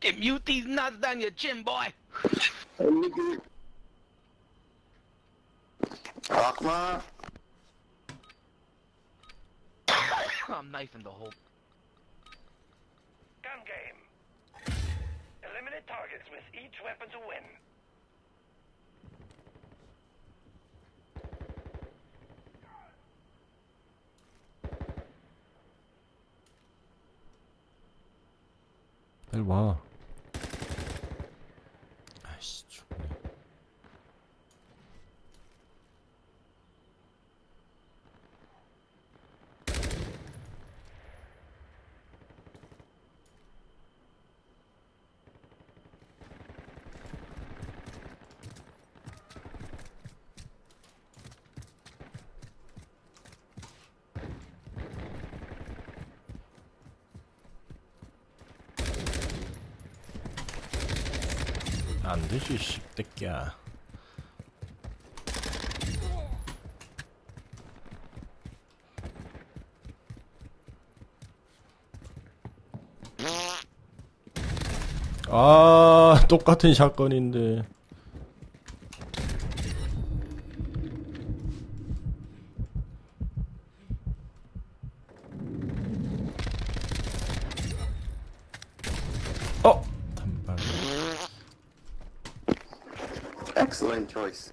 Get mute these nuts down your chin, boy. Hey, nigga. I'm knifing the whole. Gun game. Eliminate targets with each weapon to win. 빨리 안 되지, 씹새끼야. 아, 똑같은 샷건인데. 어! 단발. Excellent choice.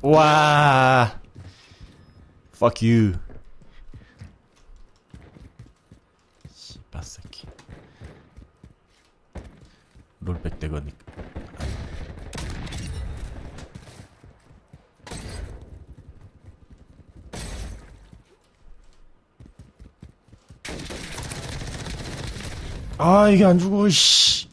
와. Fuck you. 씨발 새끼. 롤백 되거니까. 아 이게 안 죽어 씨.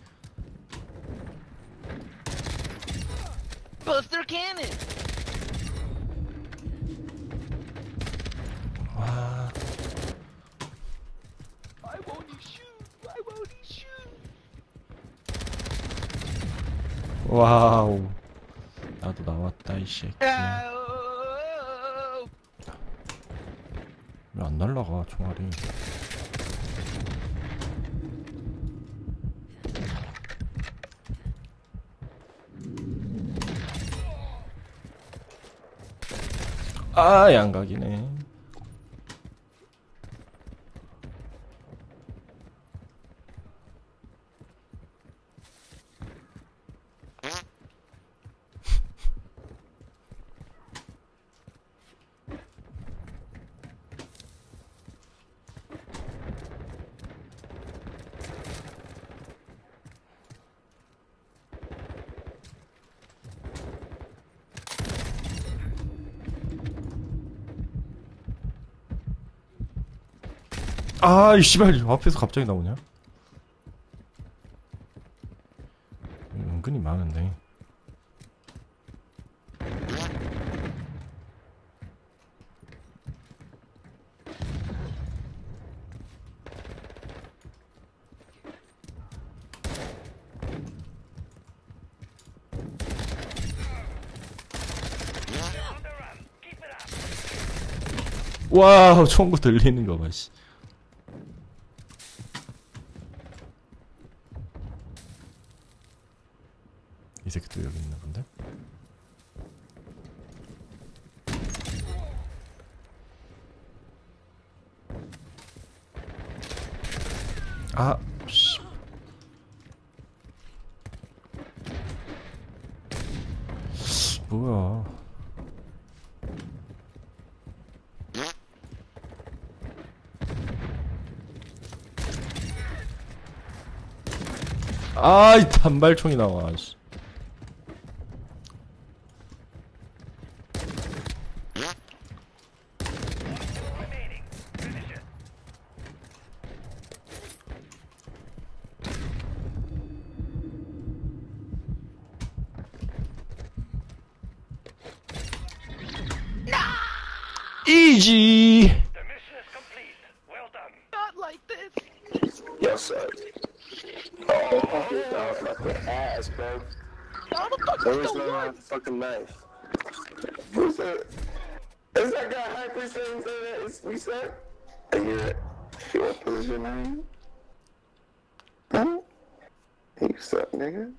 나도 나왔다 이 새끼야. Oh. 왜안 날라가 총알이? 아 양각이네. 아, 이 씨발 앞에서 갑자기 나오냐? 은근히 많은데. 와우, 총구 들리는 거 봐, 씨. 새끼 또 여기 있나 본데? 아, 씨. 뭐야. 아이 단발총이 나와 씨. This. Yes, sir. Oh, that was fucking ass, bro. How the fuck There is was the uh, fucking knife. Who's that? Is that guy Hyper saying that it's reset? I hear it. You want to put your name? Huh? You suck, nigga.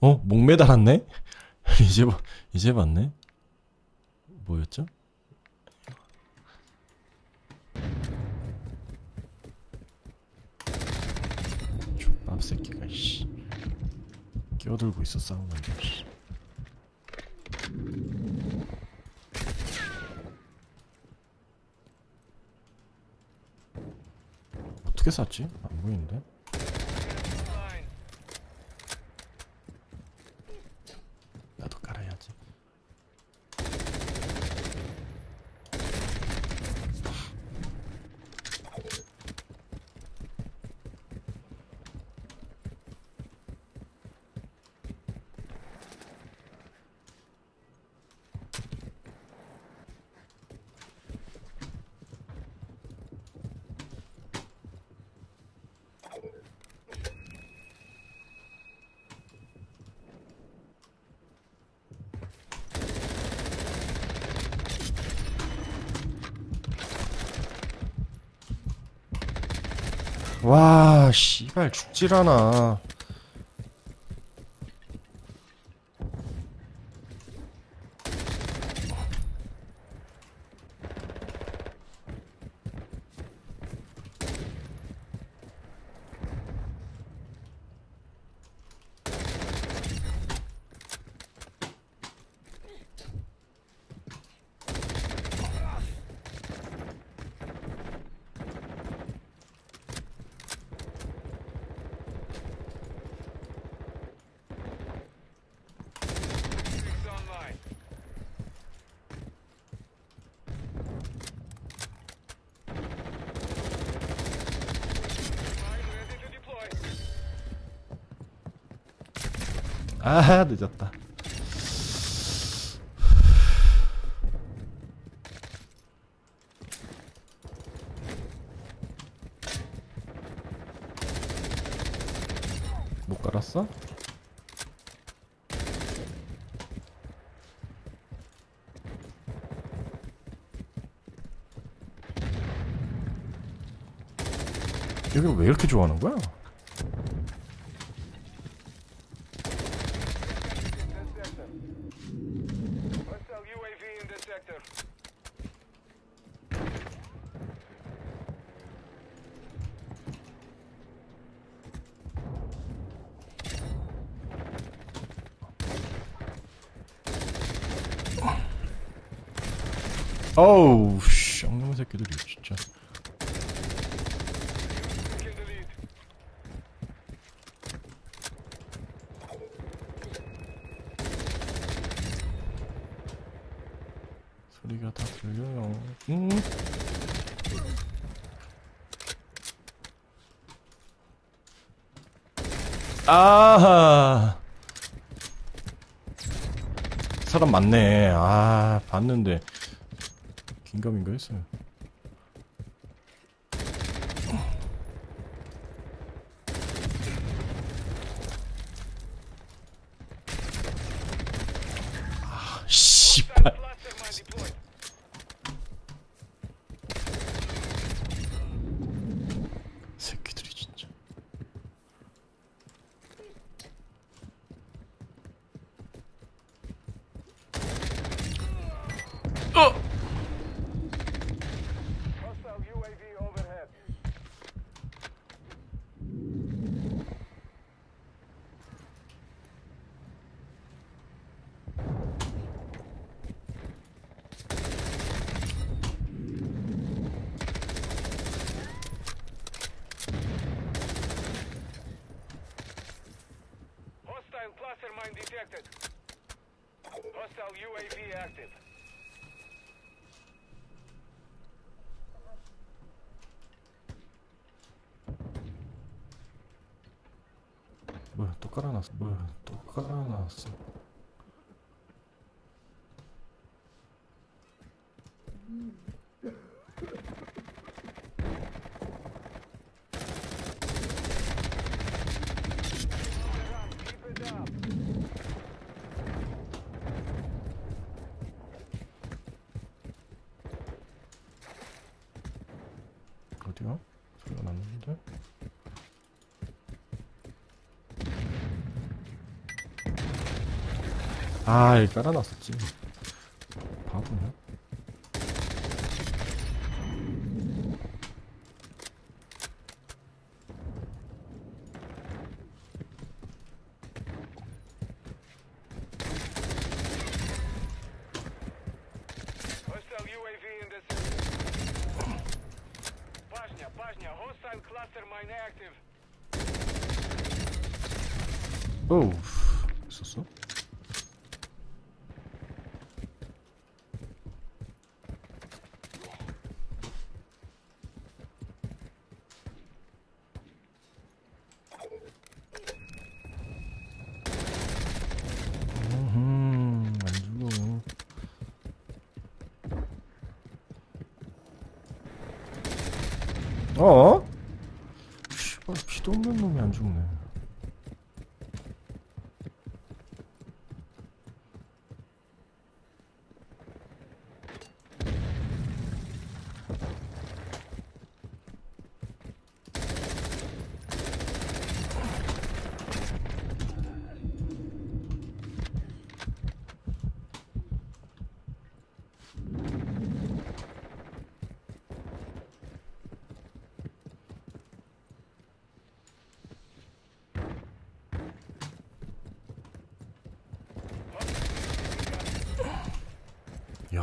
어? 목 매달았네? 이제, 봐- 이제 봤네? 뭐였죠? 족밥 새끼가, 씨. 끼어들고 있어, 싸우는 게, 씨. 어떻게 쐈지? 안 보이는데? 나도 깔아야지. 와, 씨발 죽질 않아. 아, 늦었다. 못 깔았어? 여기 왜 이렇게 좋아하는 거야? 어우, 씨, 엉놈의 새끼들이 진짜. 소리가 다 들려요. 음. 아. 사람 많네. 아, 봤는데 긴가민가 했어요. Hostile UAV active. Б, то нас, б, нас. 아, 이 깔아놨었지. 바보냐? Hostile UAV in this area. Bajnia, Bajnia, hostile cluster mine active. 오우, 있었어? 음흠, 안 죽어. 어? 씨발, 피도 없는 놈이 안 죽네.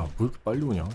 야, 뭐 이렇게 빨리 오냐?